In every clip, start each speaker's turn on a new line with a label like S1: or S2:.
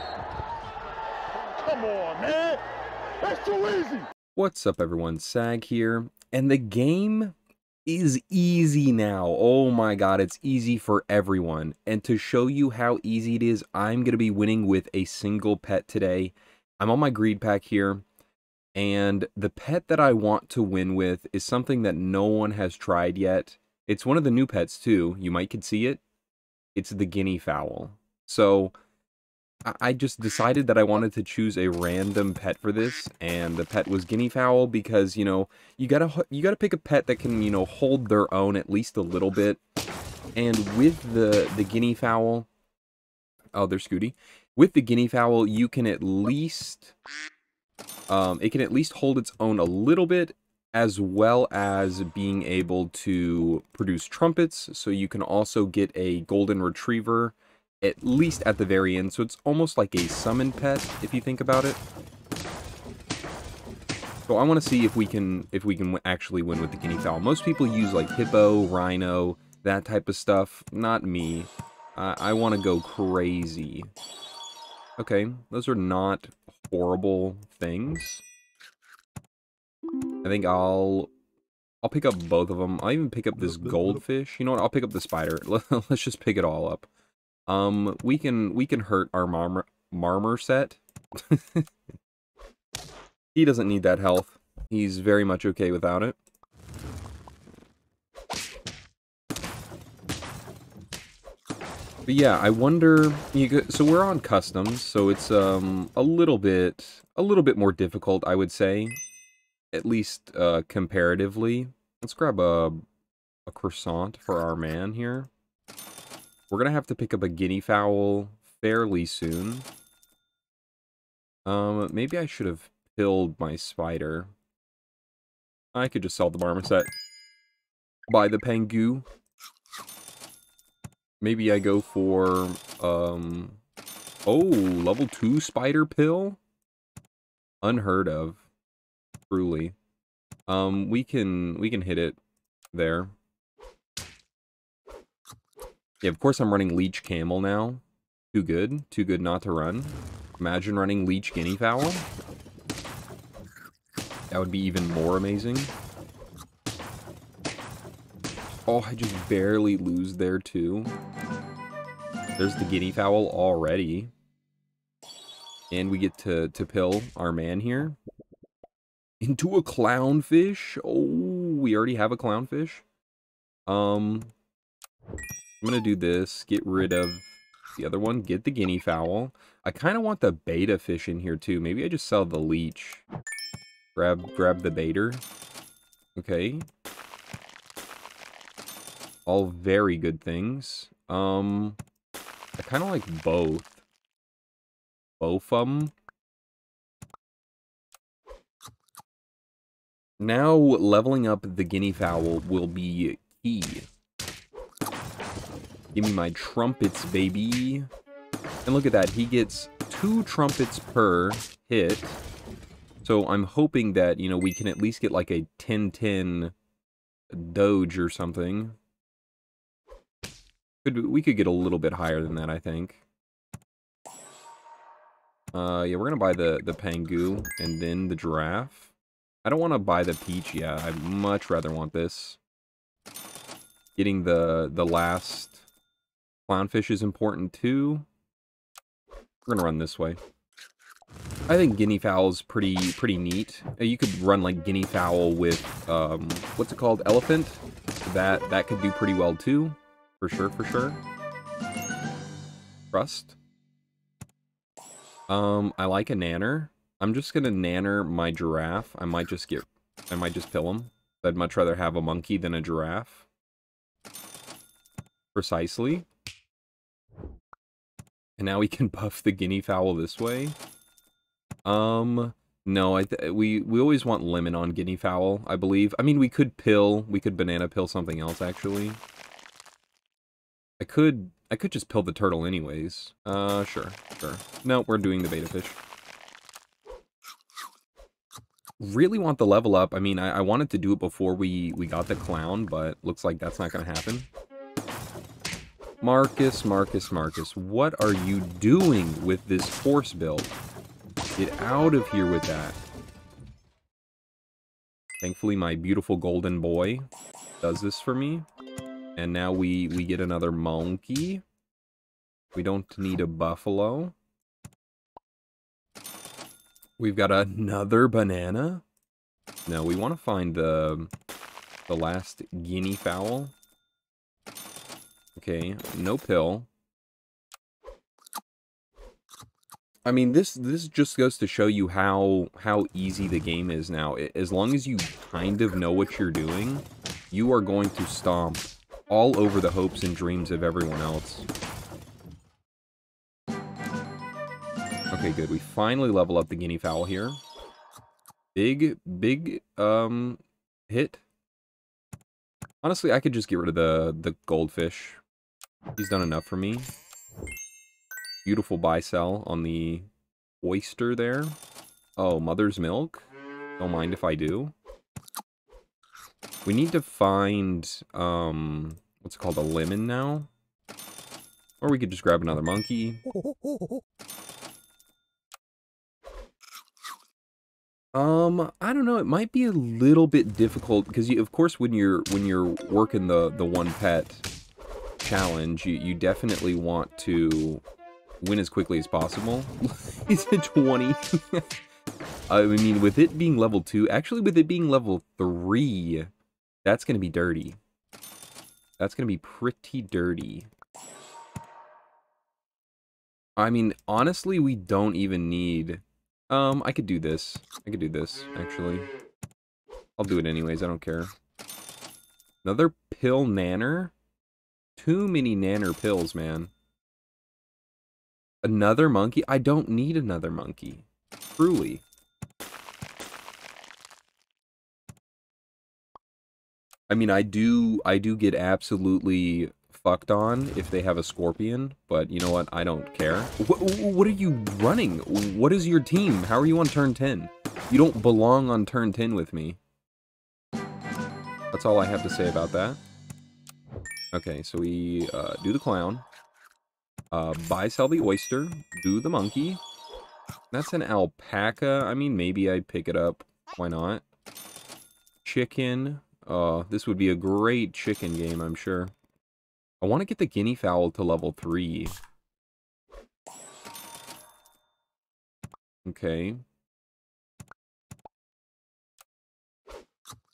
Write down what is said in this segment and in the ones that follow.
S1: Come on, man. That's too easy.
S2: What's up, everyone? Sag here, and the game is easy now. Oh my god, it's easy for everyone. And to show you how easy it is, I'm going to be winning with a single pet today. I'm on my greed pack here, and the pet that I want to win with is something that no one has tried yet. It's one of the new pets too. You might could see it. It's the guinea fowl. So I just decided that I wanted to choose a random pet for this, and the pet was guinea fowl because you know you gotta you gotta pick a pet that can you know hold their own at least a little bit. And with the the guinea fowl, oh, there's Skoottie. With the guinea fowl, you can at least um, it can at least hold its own a little bit, as well as being able to produce trumpets. So you can also get a golden retriever at least at the very end. So it's almost like a summon pet, if you think about it. So I want to see if we can if we can actually win with the guinea fowl. Most people use like hippo, rhino, that type of stuff. Not me. Uh, I want to go crazy. Okay, those are not horrible things. I think I'll I'll pick up both of them. I'll even pick up this goldfish. You know what? I'll pick up the spider. Let's just pick it all up. Um, we can we can hurt our marmoset. he doesn't need that health. He's very much okay without it. But yeah, I wonder. You could, so we're on customs, so it's um a little bit a little bit more difficult, I would say, at least uh, comparatively. Let's grab a a croissant for our man here. We're going to have to pick up a guinea fowl fairly soon. Um, maybe I should have pilled my spider. I could just sell the marmoset. Buy the pangu. Maybe I go for, um... Oh, level 2 spider pill? Unheard of. Truly. Um, we can, we can hit it there. Yeah, of course I'm running Leech Camel now. Too good. Too good not to run. Imagine running Leech Guinea Fowl. That would be even more amazing. Oh, I just barely lose there too. There's the Guinea Fowl already. And we get to, to pill our man here. Into a clownfish? Oh, we already have a clownfish. Um, I'm going to do this, get rid of the other one, get the guinea fowl. I kind of want the beta fish in here too. Maybe I just sell the leech. Grab, grab the baiter. Okay. All very good things. Um, I kind of like both. Both of them. Now, leveling up the guinea fowl will be key. Give me my trumpets, baby. And look at that. He gets two trumpets per hit. So I'm hoping that, you know, we can at least get like a 10-10 doge or something. Could, we could get a little bit higher than that, I think. Uh, yeah, we're to buy the, the Pangu and then the Giraffe. I don't want to buy the Peach yet. I'd much rather want this. Getting the, the last Clownfish is important too. We're gonna run this way. I think guinea fowl is pretty pretty neat. Uh, you could run like guinea fowl with um, what's it called, elephant. That that could do pretty well too, for sure, for sure. Trust. Um, I like a nanner. I'm just gonna nanner my giraffe. I might just get, I might just kill him. I'd much rather have a monkey than a giraffe. Precisely. And now we can buff the guinea fowl this way. Um, no, I we we always want lemon on guinea fowl, I believe. I mean, we could pill, we could banana pill something else actually. I could I could just pill the turtle anyways. Uh, sure, sure. No, we're doing the beta fish. Really want the level up. I mean, I, I wanted to do it before we we got the clown, but looks like that's not gonna happen. Marcus, Marcus, Marcus, what are you doing with this force build? Get out of here with that. Thankfully, my beautiful golden boy does this for me. And now we, we get another monkey. We don't need a buffalo. We've got another banana. No, we want to find the, the last guinea fowl. Okay, no pill. I mean, this this just goes to show you how how easy the game is now. As long as you kind of know what you're doing, you are going to stomp all over the hopes and dreams of everyone else. Okay, good. We finally level up the guinea fowl here. Big, big, um, hit. Honestly, I could just get rid of the, the goldfish. He's done enough for me. Beautiful buy sell on the oyster there. Oh, mother's milk? Don't mind if I do. We need to find, um, what's it called, a lemon now? Or we could just grab another monkey. Um, I don't know. It might be a little bit difficult because, you of course, when you're when you're working the the one pet challenge, you you definitely want to win as quickly as possible. Is it 20? I mean, with it being level 2, actually with it being level 3, that's going to be dirty. That's going to be pretty dirty. I mean, honestly, we don't even need... Um, I could do this. I could do this, actually. I'll do it anyways, I don't care. Another pill nanner? Too many nanner pills, man. Another monkey? I don't need another monkey. Truly. I mean, I do, I do get absolutely fucked on if they have a scorpion, but you know what? I don't care. What, what are you running? What is your team? How are you on turn 10? You don't belong on turn 10 with me. That's all I have to say about that. Okay, so we uh, do the clown. Uh, buy, sell the oyster. Do the monkey. That's an alpaca. I mean, maybe I'd pick it up. Why not? Chicken. Uh, this would be a great chicken game, I'm sure. I want to get the guinea fowl to level 3. Okay.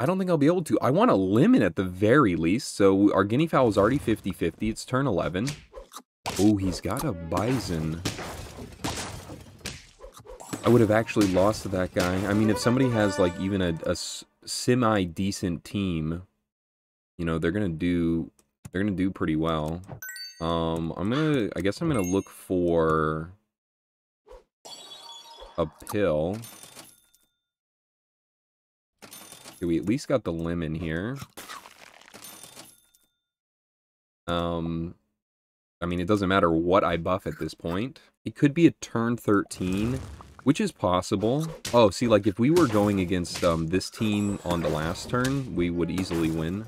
S2: I don't think I'll be able to. I want a limit at the very least. So our guinea fowl is already 50-50. It's turn 11. Oh, he's got a bison. I would have actually lost to that guy. I mean, if somebody has, like, even a, a semi-decent team, you know, they're gonna do, they're gonna do pretty well. Um, I'm gonna, I guess I'm gonna look for a pill. Okay, we at least got the lemon here. Um, I mean, it doesn't matter what I buff at this point. It could be a turn 13, which is possible. Oh, see, like, if we were going against um, this team on the last turn, we would easily win.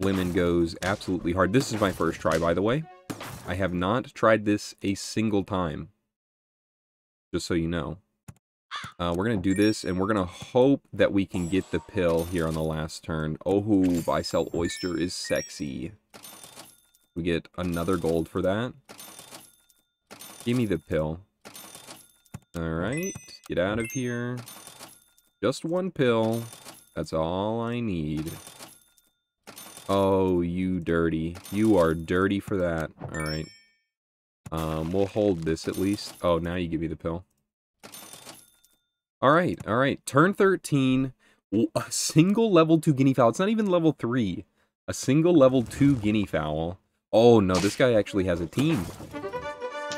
S2: Lemon goes absolutely hard. This is my first try, by the way. I have not tried this a single time. Just so you know. Uh, we're going to do this, and we're going to hope that we can get the pill here on the last turn. Oh, buy sell oyster is sexy. We get another gold for that. Give me the pill. Alright, get out of here. Just one pill. That's all I need. Oh, you dirty. You are dirty for that. Alright. Um, we'll hold this at least. Oh, now you give me the pill. Alright, alright. Turn 13. A single level 2 guinea fowl. It's not even level 3. A single level 2 guinea fowl. Oh, no, this guy actually has a team.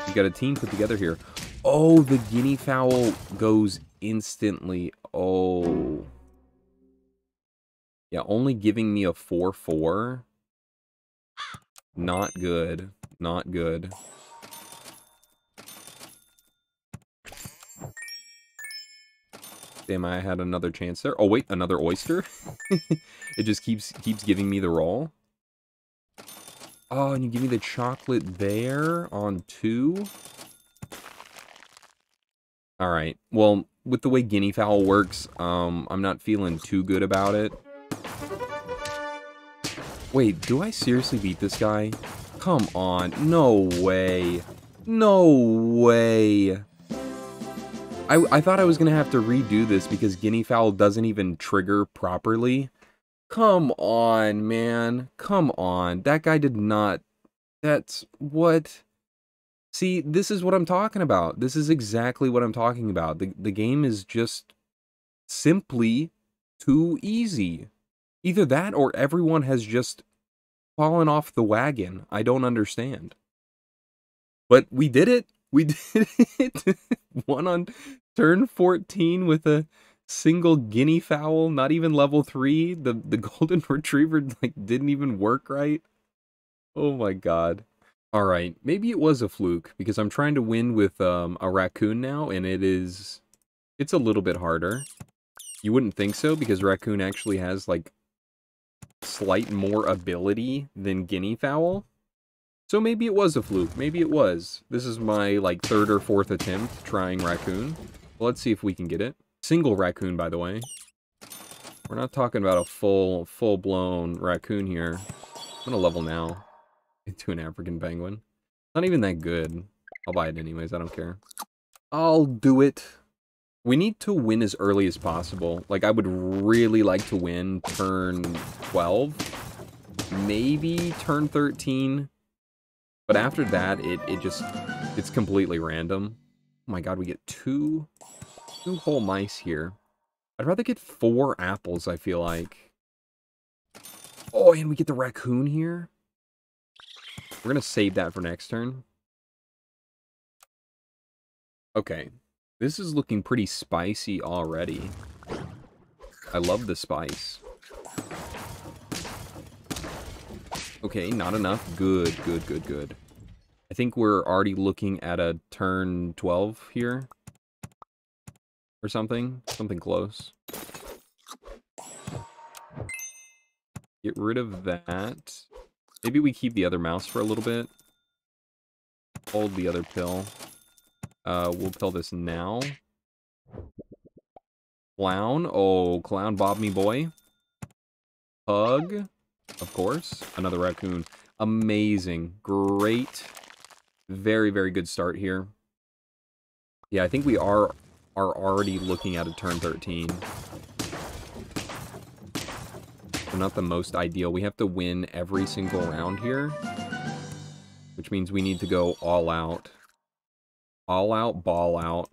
S2: He's got a team put together here. Oh, the guinea fowl goes instantly. Oh. Yeah, only giving me a 4-4. Not good. Not good. Damn, I had another chance there. Oh, wait, another oyster? it just keeps keeps giving me the roll. Oh, and you give me the chocolate there on two? Alright, well, with the way guinea fowl works, um, I'm not feeling too good about it. Wait, do I seriously beat this guy? Come on, no way. No way. I, I thought I was going to have to redo this because guinea fowl doesn't even trigger properly. Come on, man. Come on. That guy did not... That's... What? See, this is what I'm talking about. This is exactly what I'm talking about. The, the game is just simply too easy. Either that or everyone has just fallen off the wagon. I don't understand. But we did it. We did it. Won on turn 14 with a single guinea fowl, not even level 3. The the golden retriever like didn't even work right. Oh my god. All right, maybe it was a fluke because I'm trying to win with um, a raccoon now and it is it's a little bit harder. You wouldn't think so because raccoon actually has like slight more ability than guinea fowl. So maybe it was a fluke. Maybe it was. This is my like third or fourth attempt trying raccoon. let's see if we can get it. Single raccoon, by the way. We're not talking about a full, full-blown raccoon here. I'm gonna level now into an African penguin. Not even that good. I'll buy it anyways, I don't care. I'll do it. We need to win as early as possible. Like, I would really like to win turn 12. Maybe turn 13. But after that, it, it just, it's completely random. Oh my god, we get two, two whole mice here. I'd rather get four apples, I feel like. Oh, and we get the raccoon here? We're going to save that for next turn. Okay. This is looking pretty spicy already. I love the spice. Okay, not enough. Good, good, good, good. I think we're already looking at a turn 12 here. Or something. Something close. Get rid of that. Maybe we keep the other mouse for a little bit. Hold the other pill. Uh, we'll pill this now. Clown. Oh, clown Bob me boy. Pug. Of course. Another raccoon. Amazing. Great. Very, very good start here. Yeah, I think we are are already looking at a turn 13. We're not the most ideal. We have to win every single round here. Which means we need to go all out. All out, ball out.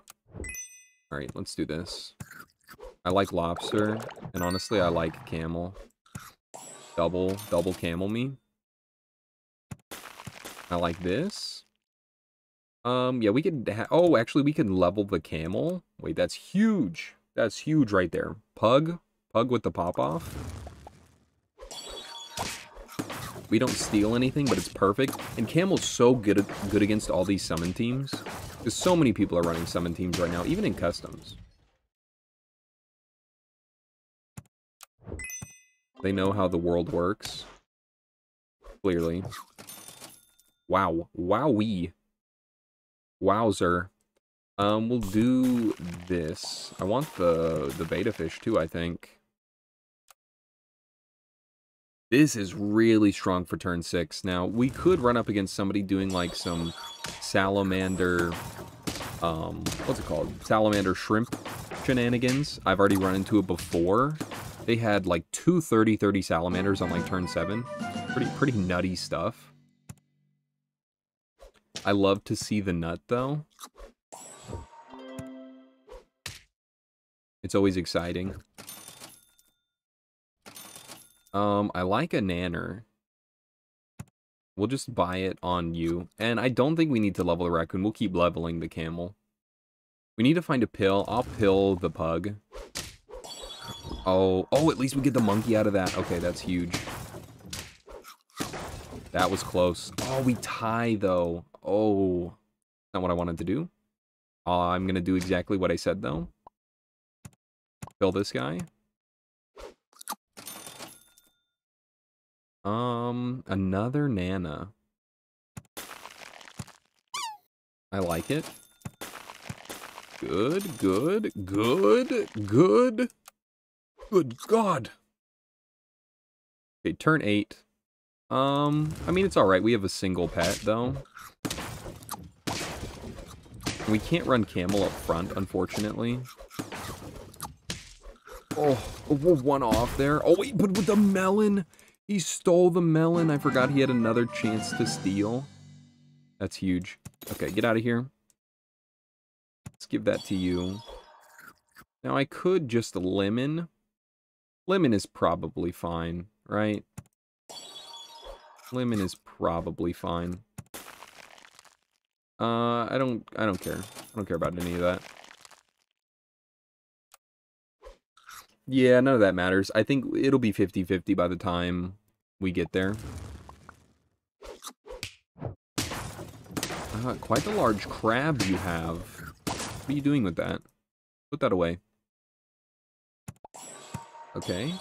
S2: Alright, let's do this. I like lobster, and honestly, I like camel. Double, double camel me. I like this. Um, yeah, we could, oh, actually, we could level the camel. Wait, that's huge. That's huge right there. Pug, pug with the pop-off. We don't steal anything, but it's perfect. And Camel's so good good against all these summon teams. Because so many people are running summon teams right now, even in customs. They know how the world works. Clearly. Wow. Wowee. Wowzer. Um, we'll do this. I want the, the beta fish too, I think. This is really strong for turn 6. Now, we could run up against somebody doing like some salamander, um, what's it called? Salamander shrimp shenanigans. I've already run into it before. They had like two 30-30 salamanders on like turn 7. Pretty, pretty nutty stuff. I love to see the nut though. It's always exciting. Um, I like a nanner. We'll just buy it on you. And I don't think we need to level the raccoon. We'll keep leveling the camel. We need to find a pill. I'll pill the pug. Oh, oh, at least we get the monkey out of that. Okay, that's huge. That was close. Oh, we tie, though. Oh, not what I wanted to do. Uh, I'm going to do exactly what I said, though. Kill this guy. Um, another Nana. I like it. Good, good, good, good. Good God. Okay, turn eight. Um, I mean, it's alright. We have a single pet, though. We can't run camel up front, unfortunately. Oh, we're one off there. Oh, wait, but with the melon. He stole the melon. I forgot he had another chance to steal. That's huge. Okay, get out of here. Let's give that to you. Now, I could just lemon. Lemon is probably fine, right? Lemon is probably fine. Uh, I don't, I don't care. I don't care about any of that. Yeah, none of that matters. I think it'll be 50-50 by the time we get there. Uh, quite the large crab you have. What are you doing with that? Put that away. Okay.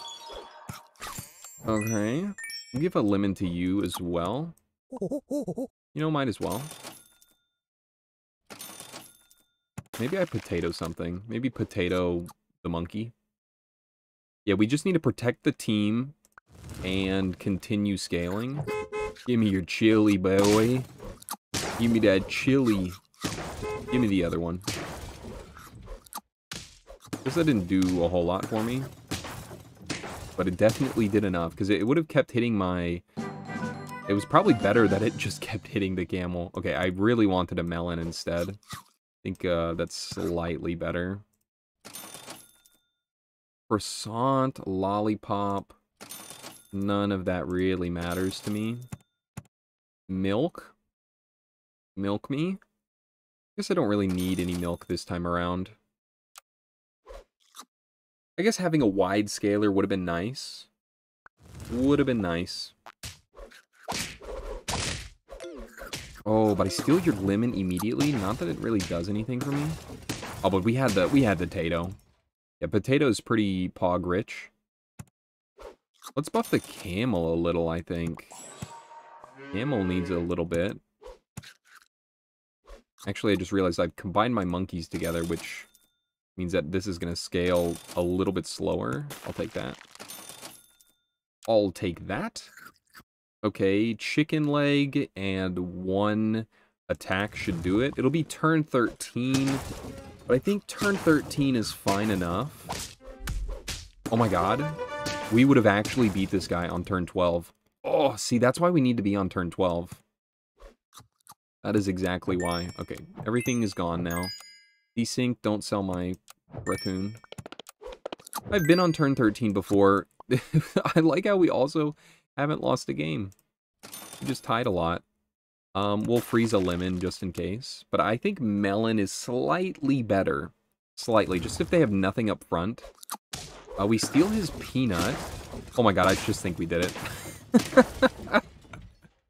S2: Okay. I'll give a lemon to you as well. You know, might as well. Maybe I potato something. Maybe potato the monkey. Yeah, we just need to protect the team and continue scaling. Give me your chili, boy. Give me that chili. Give me the other one. Guess that didn't do a whole lot for me. But it definitely did enough, because it would have kept hitting my... It was probably better that it just kept hitting the camel. Okay, I really wanted a melon instead. I think uh, that's slightly better croissant, lollipop. None of that really matters to me. Milk? Milk me? I guess I don't really need any milk this time around. I guess having a wide scaler would have been nice. Would have been nice. Oh, but I steal your lemon immediately? Not that it really does anything for me. Oh, but we had the we had the Tato. Yeah, potato is pretty pog rich. Let's buff the camel a little, I think. Camel needs a little bit. Actually, I just realized I've combined my monkeys together, which means that this is going to scale a little bit slower. I'll take that. I'll take that. Okay, chicken leg and one attack should do it. It'll be turn 13. But I think turn 13 is fine enough. Oh my god. We would have actually beat this guy on turn 12. Oh, see, that's why we need to be on turn 12. That is exactly why. Okay, everything is gone now. Desync, don't sell my raccoon. I've been on turn 13 before. I like how we also haven't lost a game. We just tied a lot. Um, we'll freeze a lemon just in case. But I think melon is slightly better. Slightly, just if they have nothing up front. Uh, we steal his peanut. Oh my god, I just think we did it.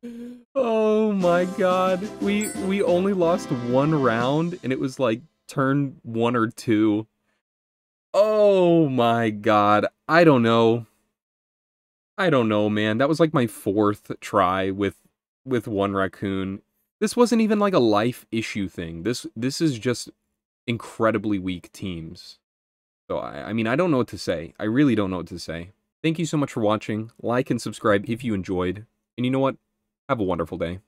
S2: oh my god. We we only lost one round, and it was like turn one or two. Oh my god. I don't know. I don't know, man. That was like my fourth try with with one raccoon. This wasn't even like a life issue thing. This this is just incredibly weak teams. So I, I mean I don't know what to say. I really don't know what to say. Thank you so much for watching. Like and subscribe if you enjoyed. And you know what? Have a wonderful day.